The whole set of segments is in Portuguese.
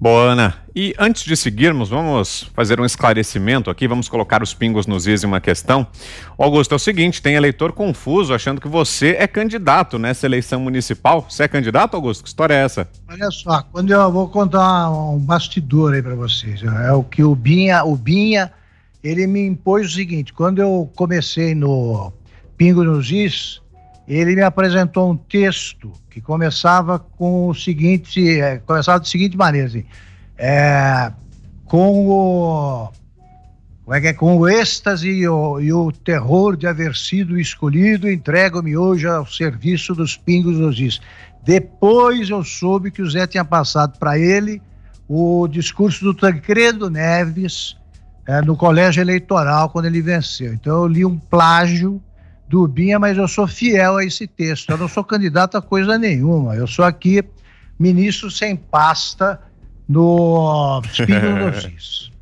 Boa, Ana. E antes de seguirmos, vamos fazer um esclarecimento aqui, vamos colocar os pingos nos is em uma questão. Augusto, é o seguinte, tem eleitor confuso achando que você é candidato nessa eleição municipal. Você é candidato, Augusto? Que história é essa? Olha só, quando eu vou contar um bastidor aí para vocês, é o que o Binha, o Binha, ele me impôs o seguinte, quando eu comecei no Pingo nos Is, ele me apresentou um texto que começava com o seguinte, é, começava da seguinte maneira, assim, é, com o como é que é? Com o êxtase e o, e o terror de haver sido escolhido, entrego-me hoje ao serviço dos pingos nos is. Depois eu soube que o Zé tinha passado para ele o discurso do Tancredo Neves é, no colégio eleitoral quando ele venceu. Então eu li um plágio do Binha, mas eu sou fiel a esse texto. Eu não sou candidato a coisa nenhuma. Eu sou aqui ministro sem pasta no Espírito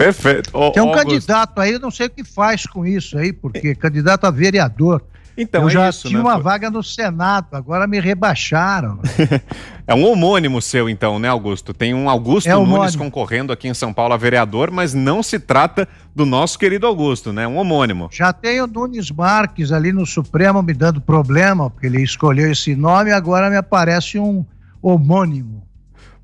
Perfeito. Tem um candidato aí, eu não sei o que faz com isso aí, porque candidato a vereador. Então, eu é já isso, tinha né? uma vaga no Senado, agora me rebaixaram. é um homônimo seu, então, né, Augusto? Tem um Augusto é Nunes concorrendo aqui em São Paulo a vereador, mas não se trata do nosso querido Augusto, né? Um homônimo. Já tem o Nunes Marques ali no Supremo me dando problema, porque ele escolheu esse nome, agora me aparece um homônimo.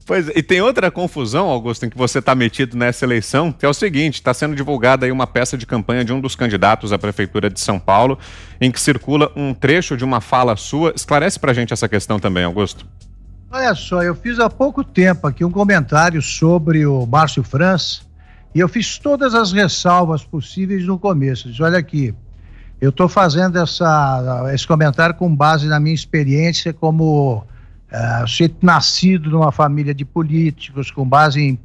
Pois, e tem outra confusão, Augusto, em que você está metido nessa eleição, que é o seguinte: está sendo divulgada aí uma peça de campanha de um dos candidatos à Prefeitura de São Paulo, em que circula um trecho de uma fala sua. Esclarece para a gente essa questão também, Augusto. Olha só, eu fiz há pouco tempo aqui um comentário sobre o Márcio França e eu fiz todas as ressalvas possíveis no começo. Diz, olha aqui, eu estou fazendo essa, esse comentário com base na minha experiência como uh, ser nascido numa família de políticos, com base em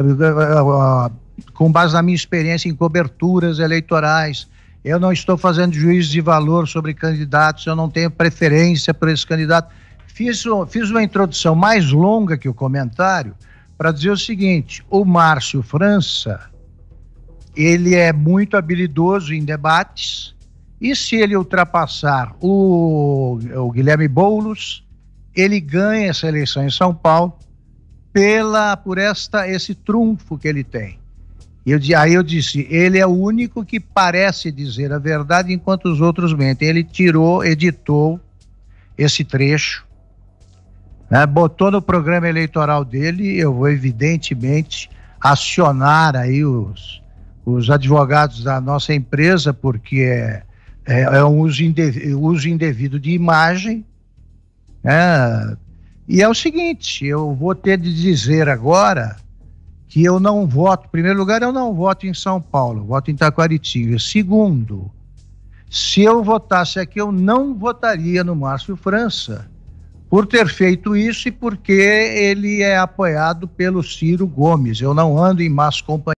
uh, com base na minha experiência em coberturas eleitorais. Eu não estou fazendo juízo de valor sobre candidatos, eu não tenho preferência por esse candidato. Fiz, fiz uma introdução mais longa que o comentário para dizer o seguinte: o Márcio França, ele é muito habilidoso em debates, e se ele ultrapassar o, o Guilherme Boulos, ele ganha essa eleição em São Paulo pela por esta esse trunfo que ele tem. Eu, aí eu disse, ele é o único que parece dizer a verdade enquanto os outros mentem. Ele tirou, editou esse trecho, né, botou no programa eleitoral dele. Eu vou evidentemente acionar aí os, os advogados da nossa empresa porque é, é, é um uso uso indevido de imagem é, e é o seguinte, eu vou ter de dizer agora que eu não voto, em primeiro lugar, eu não voto em São Paulo, voto em Taquaritinga. Segundo, se eu votasse aqui, eu não votaria no Márcio França, por ter feito isso e porque ele é apoiado pelo Ciro Gomes. Eu não ando em más companhia.